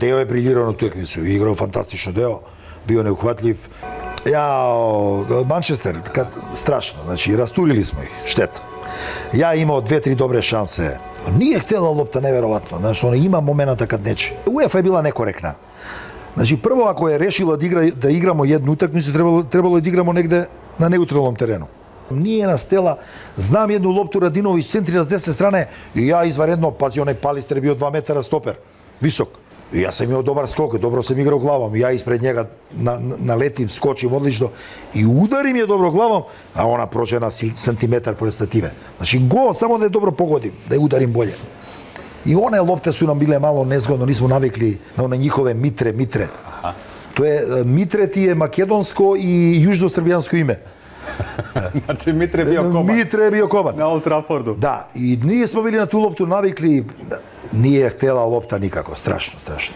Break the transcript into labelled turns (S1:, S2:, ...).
S1: Део е брилирано на уtakmicu, фантастично Део, био неухватлив. Ја, Манчестер, така страшно, значи, растурили смо их, штета. Ја имао две-три добре шансе. Ние хтела лопта неверојатно, значи, она има момената кад нече. УЕФА е била некоректна. Значи, прво, ако е решила да, игра, да играмо една утакмица, требало, требало да играмо негде на неутралном терену. Ние на стела, знам едну лопту Радиновиќ центрира с десна страна и ја изваредно, пази, онај палистер био 2 метра стопер, висок. Јас сам имал добар скок, добро сам играл главом. Ја испред njega на, налетим, скочим одлично и ударим ја добро главом, а она проче на сантиметар по стативе. Значи гол само да ја добро погодим, да ја ударим боле. И оние лопте су нам биле мало незгодно, нисмо навикли на оне нихове митре, митре. Аха. Тоа е Митре ти е македонско и јужно-србијанско име.
S2: значи Митре био Кобан.
S1: Митре био Кобан.
S2: На Олд Трафорду.
S1: Да, и ние смо били на ту лопту навикли, nije htjela lopta nikako, strašno, strašno.